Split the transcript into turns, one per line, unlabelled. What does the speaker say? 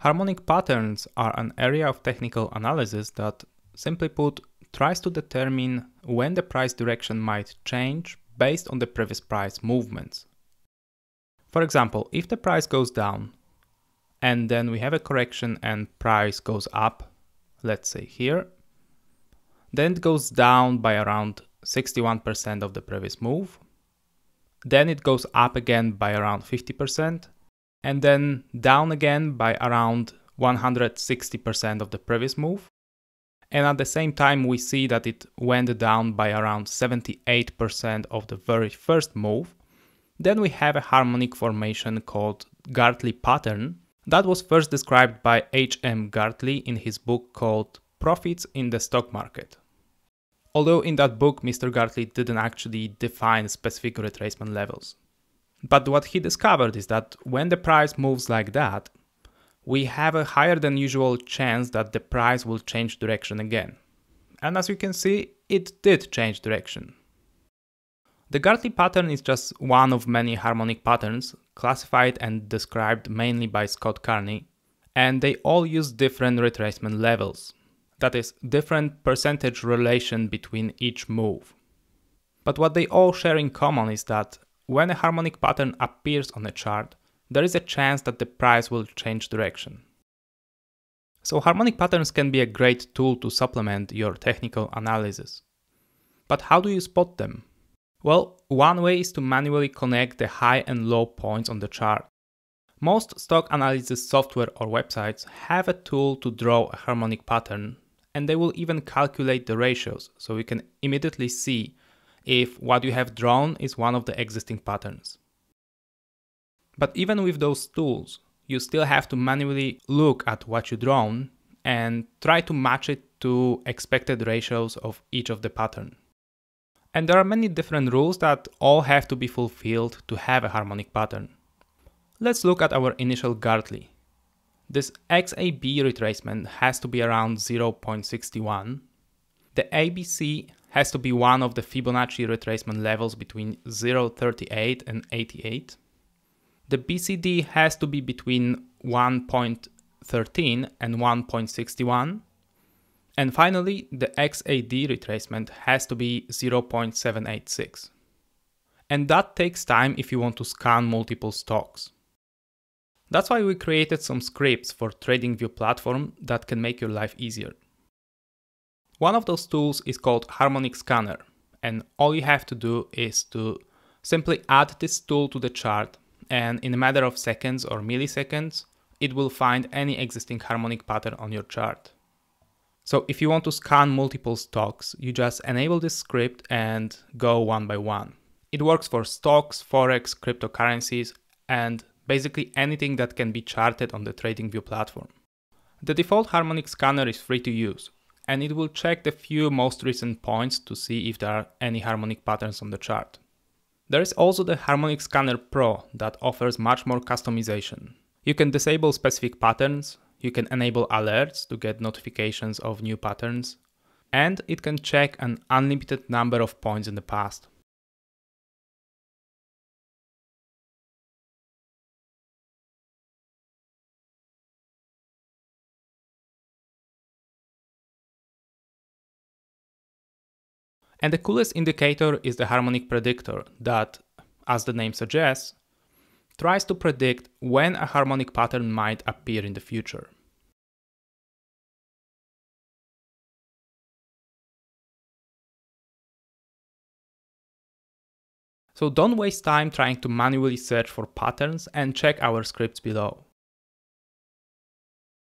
Harmonic patterns are an area of technical analysis that, simply put, tries to determine when the price direction might change based on the previous price movements. For example, if the price goes down and then we have a correction and price goes up, let's say here, then it goes down by around 61% of the previous move, then it goes up again by around 50%, and then down again by around 160% of the previous move. And at the same time, we see that it went down by around 78% of the very first move. Then we have a harmonic formation called Gartley pattern that was first described by H.M. Gartley in his book called Profits in the Stock Market. Although in that book, Mr. Gartley didn't actually define specific retracement levels. But what he discovered is that when the price moves like that, we have a higher than usual chance that the price will change direction again. And as you can see, it did change direction. The Gartley pattern is just one of many harmonic patterns classified and described mainly by Scott Carney, and they all use different retracement levels. That is, different percentage relation between each move. But what they all share in common is that when a harmonic pattern appears on a chart, there is a chance that the price will change direction. So harmonic patterns can be a great tool to supplement your technical analysis. But how do you spot them? Well, one way is to manually connect the high and low points on the chart. Most stock analysis software or websites have a tool to draw a harmonic pattern, and they will even calculate the ratios so you can immediately see if what you have drawn is one of the existing patterns. But even with those tools, you still have to manually look at what you drawn and try to match it to expected ratios of each of the pattern. And there are many different rules that all have to be fulfilled to have a harmonic pattern. Let's look at our initial Gartley. This XAB retracement has to be around 0.61. The ABC has to be one of the Fibonacci retracement levels between 0.38 and 88. The BCD has to be between 1.13 and 1.61. And finally, the XAD retracement has to be 0.786. And that takes time if you want to scan multiple stocks. That's why we created some scripts for TradingView platform that can make your life easier. One of those tools is called Harmonic Scanner, and all you have to do is to simply add this tool to the chart, and in a matter of seconds or milliseconds, it will find any existing harmonic pattern on your chart. So if you want to scan multiple stocks, you just enable this script and go one by one. It works for stocks, forex, cryptocurrencies, and basically anything that can be charted on the TradingView platform. The default harmonic scanner is free to use, and it will check the few most recent points to see if there are any harmonic patterns on the chart. There is also the Harmonic Scanner Pro that offers much more customization. You can disable specific patterns, you can enable alerts to get notifications of new patterns, and it can check an unlimited number of points in the past. And the coolest indicator is the harmonic predictor that, as the name suggests, tries to predict when a harmonic pattern might appear in the future. So don't waste time trying to manually search for patterns and check our scripts below.